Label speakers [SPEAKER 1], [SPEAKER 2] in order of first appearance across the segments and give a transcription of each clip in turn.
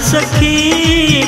[SPEAKER 1] सखी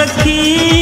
[SPEAKER 2] सखी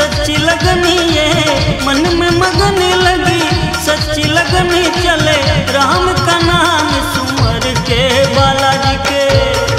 [SPEAKER 1] सच्ची लगनी ये मन में मगन लगी, सच्ची लगनी चले। राम का नाम सुमर के बालाजी के।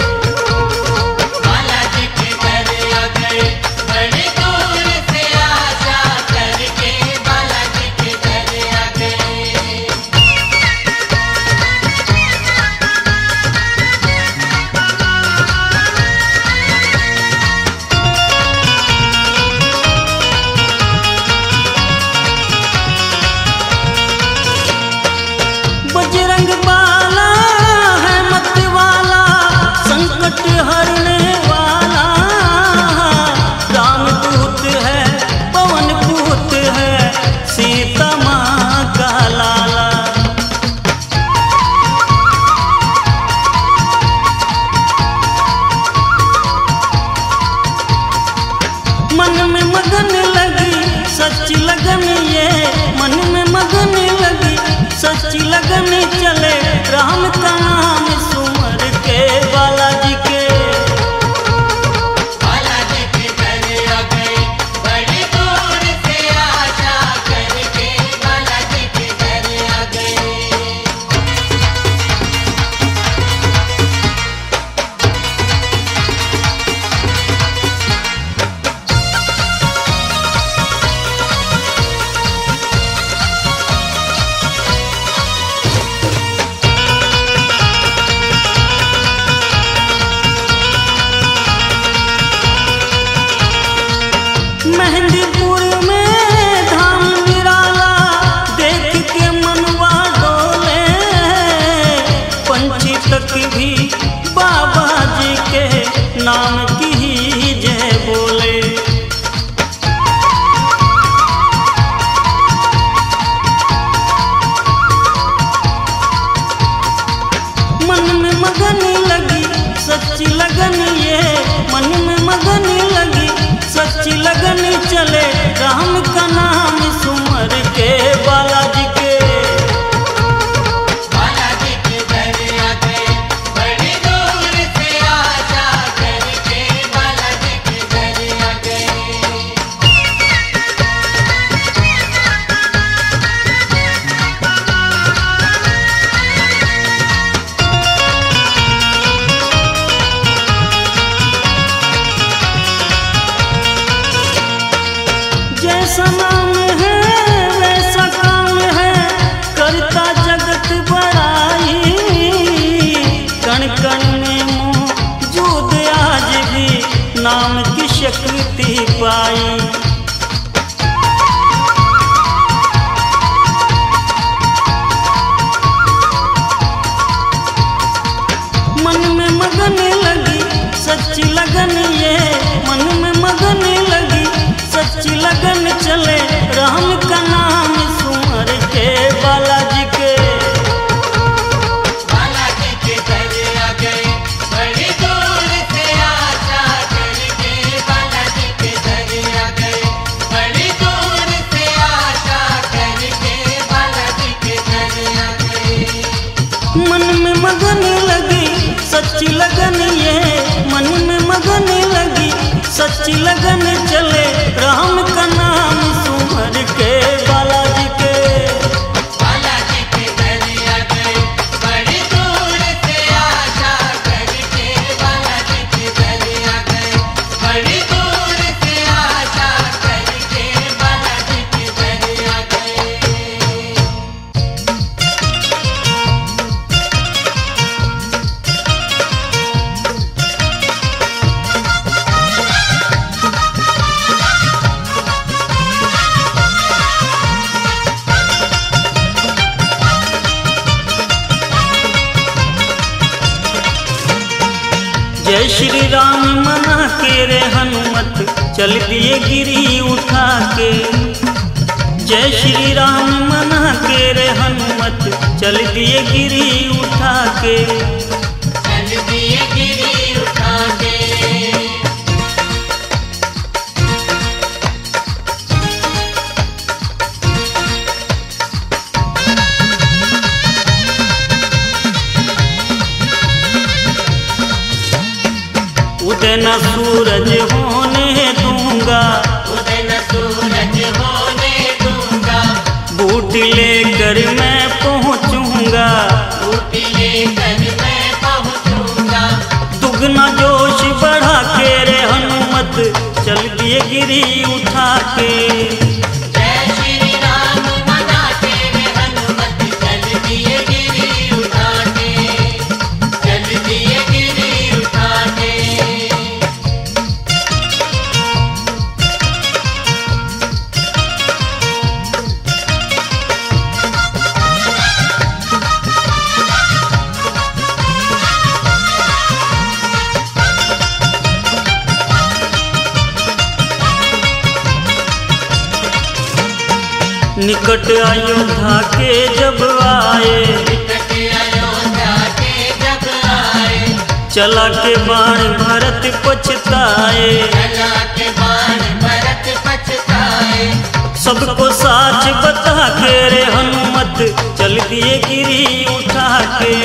[SPEAKER 1] मन में मगन लगी, सच्ची लगन ये। मन में मगन लगी, सच्ची लगन चले। राम का नाम सुमर के बालाजी सच्ची लगन चले राम का जय श्री राम मना के रे हनुमत, चल दिए गिरी उठा के। जय श्री राम मना के रे हनुमत, चल दिए गिरी उठा के। सूरज होने दूँगा
[SPEAKER 2] सूरज होने दूँगा।
[SPEAKER 1] बूट लेकर मैं पहुंचूँगा।
[SPEAKER 2] बूट लेकर मैं पहुंचूँगा
[SPEAKER 1] दुगना जोश बढ़ा के रे हनुमत, चल दिए गिरी उठा के। निकट अयोध्या के जब आए। चला के बाण भरत पछताए। सबको साच बता के रे हनुमत, चल दिए गिरी उठा के।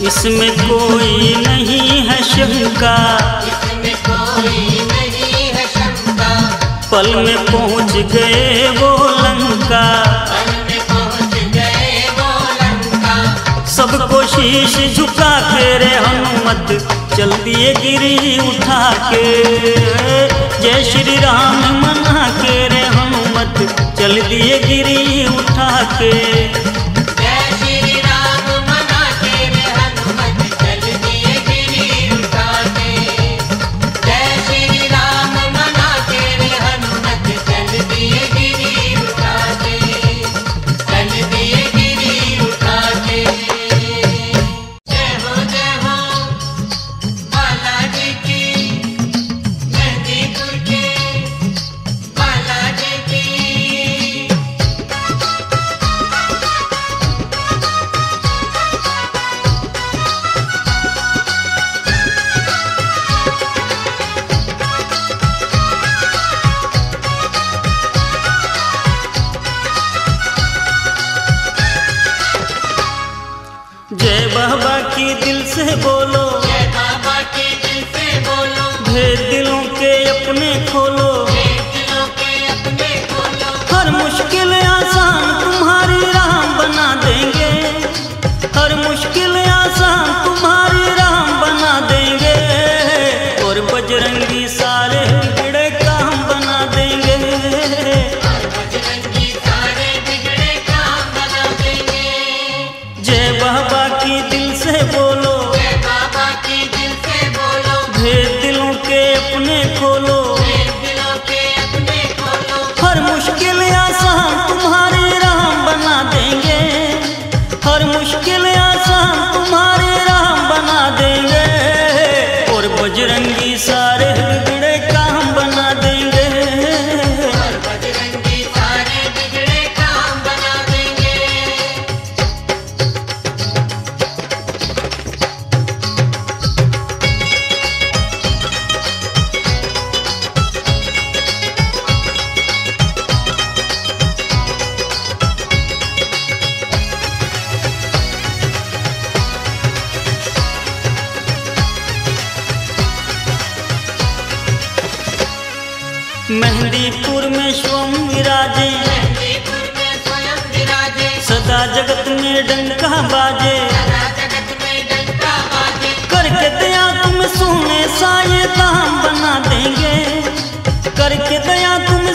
[SPEAKER 1] इसमें कोई नहीं है शंका। पल में पहुँच गए वो लंका। सब कोशिश झुका के रे हनुमत चल दिए गिरी उठा के। जय श्री राम मना के रे हनुमत चल दिए गिरी उठा के।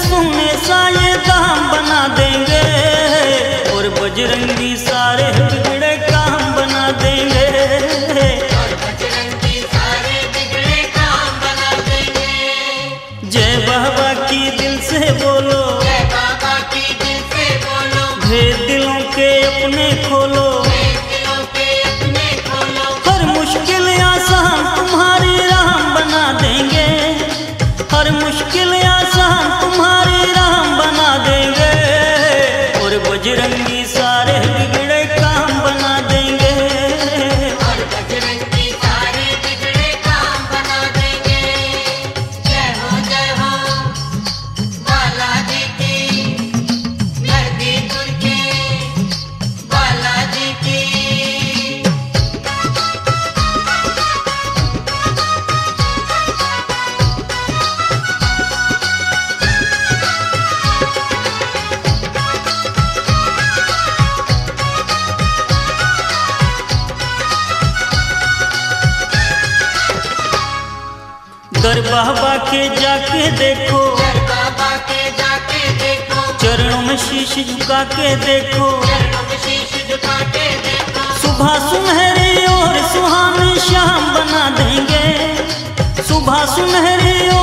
[SPEAKER 1] सुमे साए दाम बना देंगे। शीश झुका के देखो। सुबह सुनहरी और सुहानी शाम बना देंगे। सुबह सुनहरी और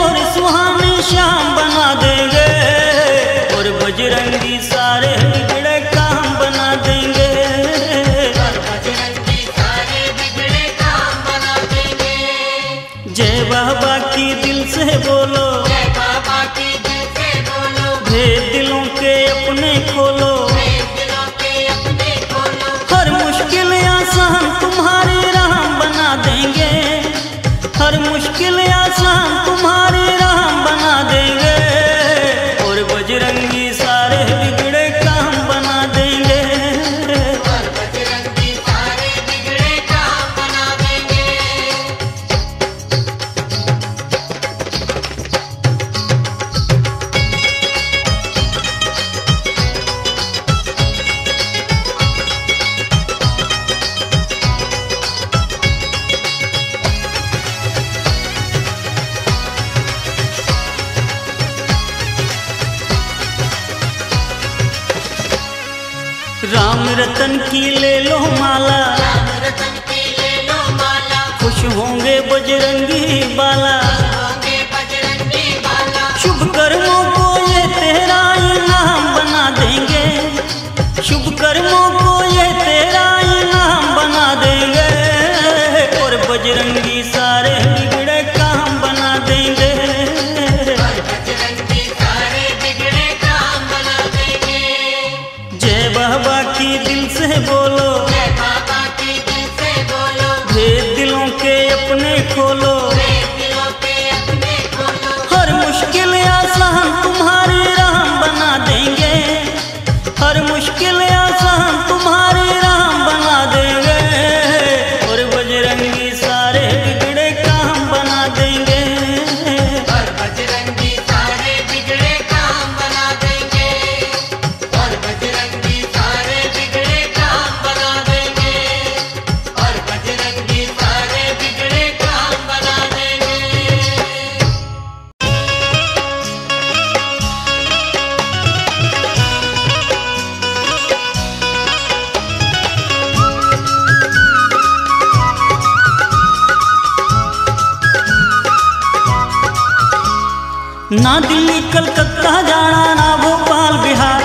[SPEAKER 1] ना दिल्ली, कलकत्ता जाना ना भोपाल, बिहार।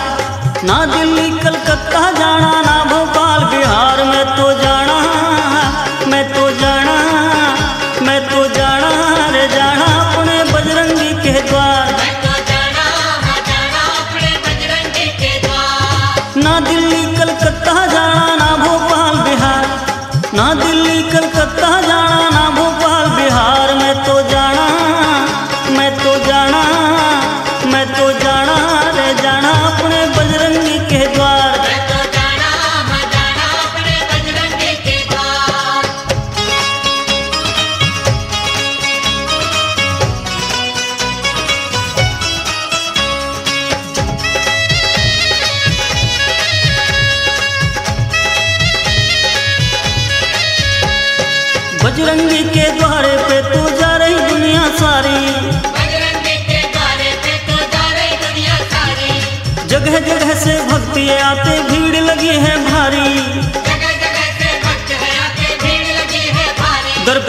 [SPEAKER 1] ना दिल्ली, कलकत्ता जाना ना भोपाल, बिहार। मैं तो जाना, मैं तो जाना, मैं तो जाना रे जाना अपने बजरंगी के द्वार। ना दिल्ली, कलकत्ता जाना ना भोपाल, बिहार। ना दिल्ली कल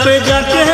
[SPEAKER 1] पे जाके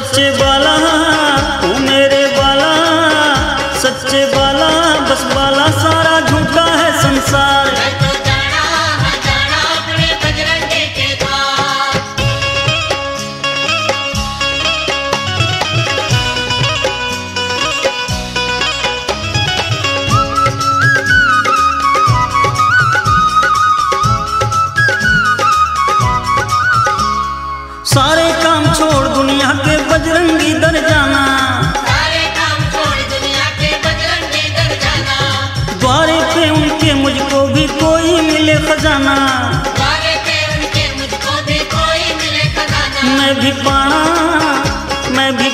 [SPEAKER 1] सच्चे बाला मिले खजाना। मैं भी पाना मैं भी